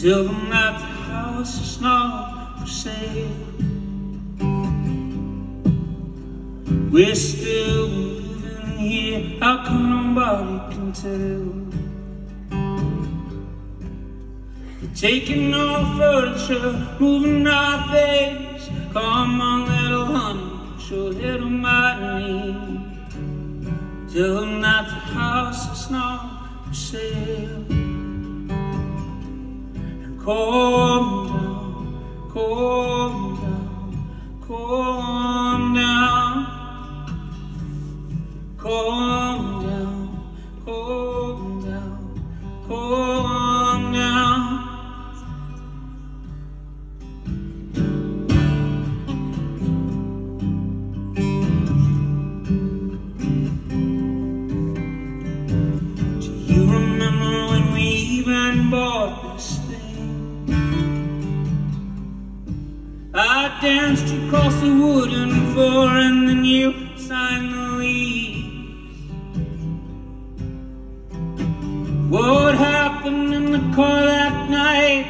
Tell them that the house is not for sale. We're still living here, how come nobody can tell? We're taking our furniture, moving our things. Come on, little honey, show a little my knee. Tell them that the house is not for sale. Calm down, calm down, calm down, calm down, calm down, calm down. Do you remember when we even bought this Danced across the wooden floor and then you signed the lease. What happened in the car that night?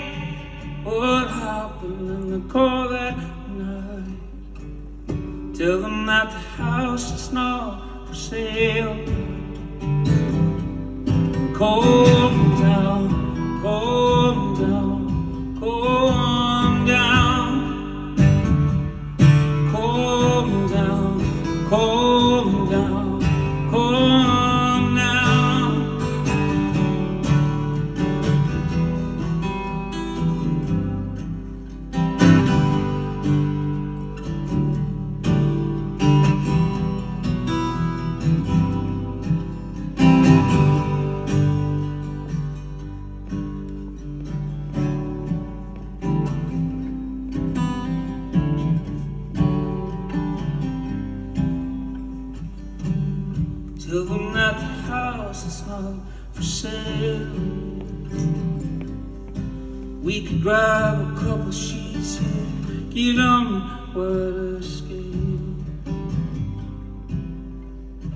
What happened in the car that night? Tell them that the house is not for sale. Calm calm down, calm Tell them that the house is not for sale. We could grab a couple sheets and give them a scale.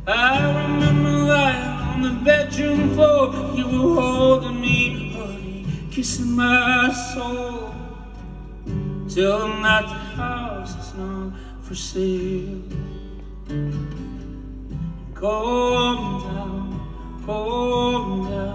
I remember lying on the bedroom floor. You were holding me, honey, kissing my soul. Tell them that the house is not for sale. Calm down, calm down,